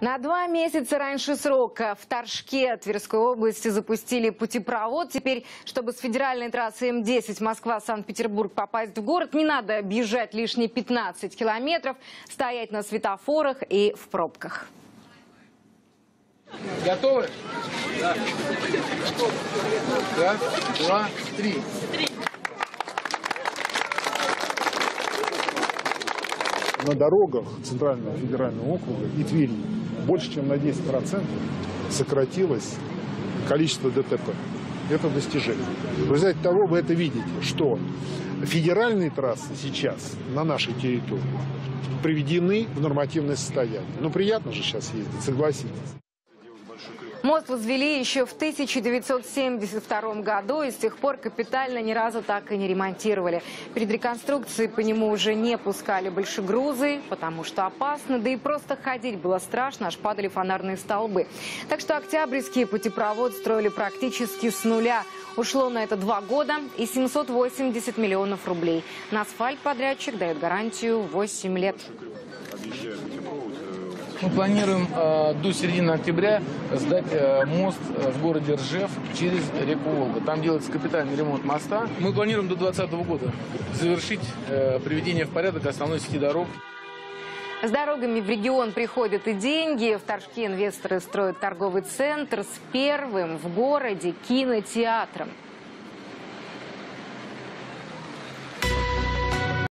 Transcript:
На два месяца раньше срока в Торжке Тверской области запустили путепровод. Теперь, чтобы с федеральной трассы М10 Москва-Санкт-Петербург попасть в город, не надо объезжать лишние 15 километров, стоять на светофорах и в пробках. Готовы? Да. Раз, два, три. на дорогах Центрального федерального округа и Твери больше, чем на 10% сократилось количество ДТП. Это достижение. В результате того вы это видите, что федеральные трассы сейчас на нашей территории приведены в нормативное состояние. Ну, приятно же сейчас ездить, согласитесь. Мост возвели еще в 1972 году и с тех пор капитально ни разу так и не ремонтировали. Перед реконструкцией по нему уже не пускали большегрузы, потому что опасно, да и просто ходить было страшно, аж падали фонарные столбы. Так что Октябрьский путепровод строили практически с нуля. Ушло на это два года и 780 миллионов рублей. На асфальт подрядчик дает гарантию 8 лет. Мы планируем э, до середины октября сдать э, мост э, в городе Ржев через реку Волга. Там делается капитальный ремонт моста. Мы планируем до 2020 года завершить э, приведение в порядок основной сети дорог. С дорогами в регион приходят и деньги. В Торжке инвесторы строят торговый центр с первым в городе кинотеатром.